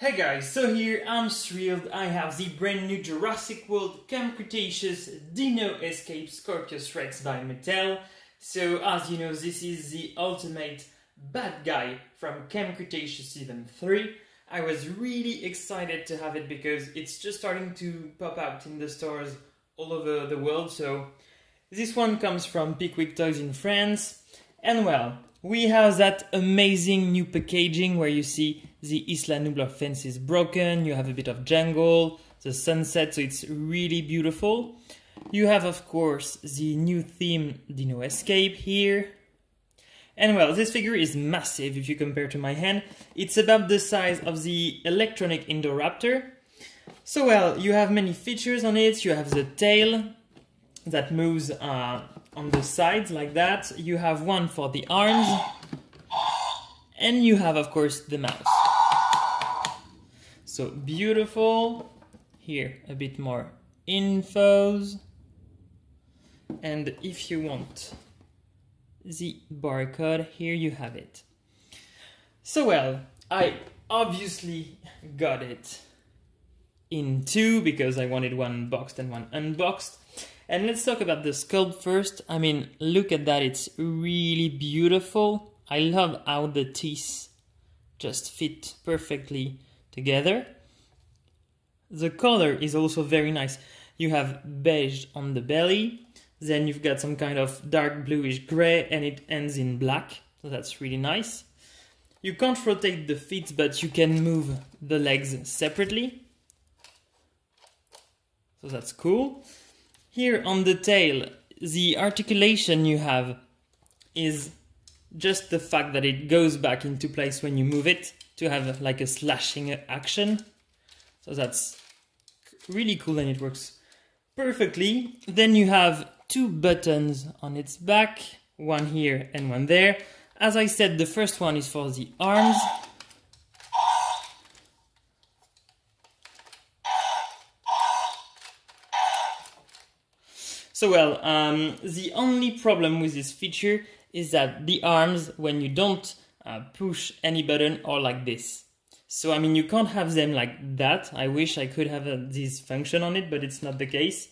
Hey guys, so here I'm thrilled I have the brand new Jurassic World Camp Cretaceous Dino Escape Scorpios Rex by Mattel. So as you know, this is the ultimate bad guy from Camp Cretaceous Season 3. I was really excited to have it because it's just starting to pop out in the stores all over the world. So this one comes from PicWic Toys in France. And well, we have that amazing new packaging where you see the Isla Nublar fence is broken, you have a bit of jungle, the sunset, so it's really beautiful. You have, of course, the new theme the Dino Escape here. And well, this figure is massive if you compare to my hand. It's about the size of the electronic Indoraptor. So well, you have many features on it. You have the tail that moves uh, on the sides like that. You have one for the arms. And you have, of course, the mouse. So beautiful. Here, a bit more infos. And if you want the barcode, here you have it. So well, I obviously got it in two because I wanted one boxed and one unboxed. And let's talk about the sculpt first. I mean, look at that, it's really beautiful. I love how the teeth just fit perfectly together. The color is also very nice. You have beige on the belly, then you've got some kind of dark bluish gray and it ends in black, so that's really nice. You can't rotate the feet, but you can move the legs separately. So that's cool. Here on the tail, the articulation you have is just the fact that it goes back into place when you move it to have like a slashing action. So that's really cool and it works perfectly. Then you have two buttons on its back, one here and one there. As I said, the first one is for the arms. So well, um, the only problem with this feature is that the arms, when you don't uh, push any button, or like this. So I mean, you can't have them like that. I wish I could have a, uh, this function on it, but it's not the case.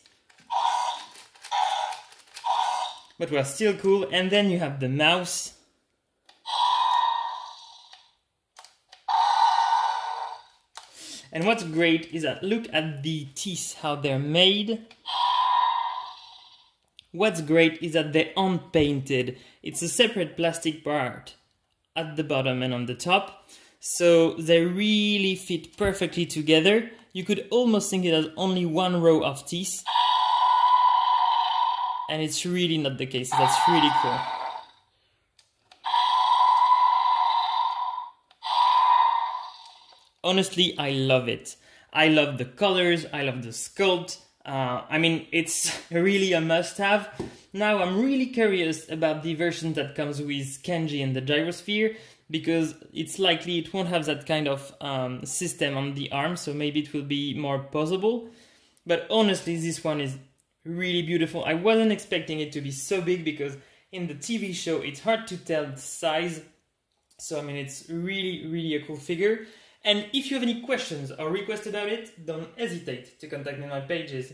But we're still cool. And then you have the mouse. And what's great is that look at the teeth, how they're made. What's great is that they're unpainted. It's a separate plastic part at the bottom and on the top. So they really fit perfectly together. You could almost think it has only one row of teeth. And it's really not the case. That's really cool. Honestly, I love it. I love the colors, I love the sculpt, uh, I mean, it's really a must-have. Now, I'm really curious about the version that comes with Kenji and the gyrosphere, because it's likely it won't have that kind of um, system on the arm, so maybe it will be more posable. But honestly, this one is really beautiful. I wasn't expecting it to be so big, because in the TV show, it's hard to tell the size. So, I mean, it's really, really a cool figure. And if you have any questions or requests about it, don't hesitate to contact me on my pages.